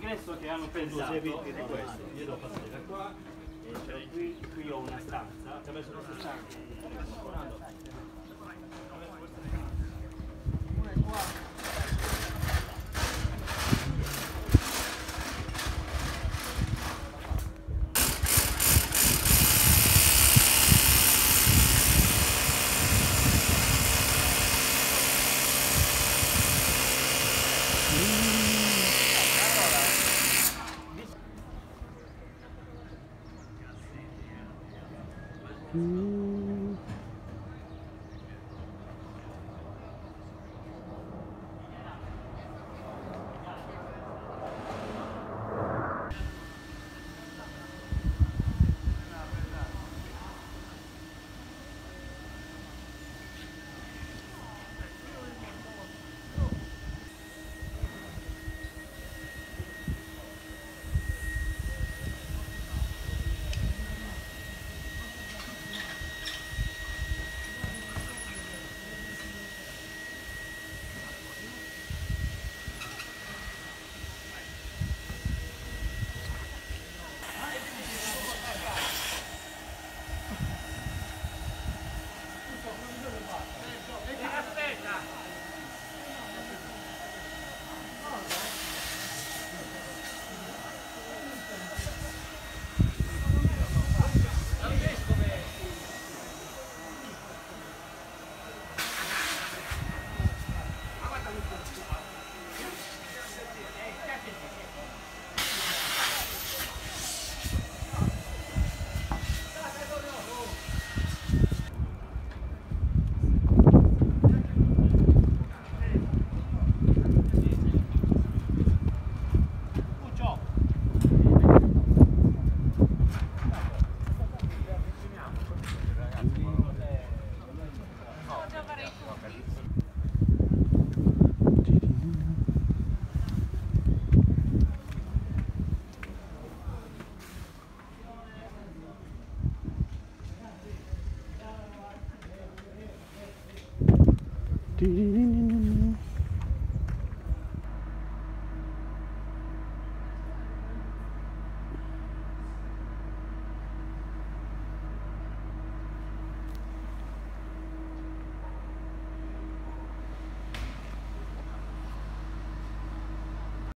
senso che hanno pensato è questo, io devo passare da qua, e cioè qui, qui ho una stanza, attraverso questa stanza, una Do, do, do, do.